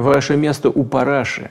Ваше место у параши.